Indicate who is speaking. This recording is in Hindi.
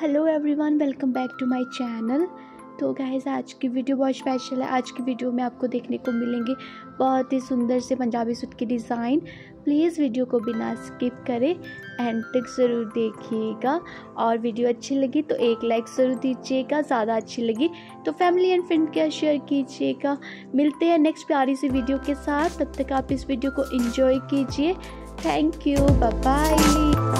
Speaker 1: Hello everyone welcome back to my channel तो गाइज़ आज की वीडियो बहुत स्पेशल है। आज की वीडियो में आपको देखने को मिलेंगे बहुत ही सुंदर से पंजाबी सूट की डिज़ाइन प्लीज़ वीडियो को बिना स्किप करें एंड तक ज़रूर देखिएगा। और वीडियो अच्छी लगी तो एक लाइक ज़रूर दीजिएगा, ज़्यादा अच्छी लगी तो फैमिली एंड फ्रेंड के शेयर कीजिएगा। मिलते हैं नेक्स्ट प्यारी सी वीडियो के साथ। तब तक आप इस वीडियो को इन्जॉय कीजिए। Thank you bye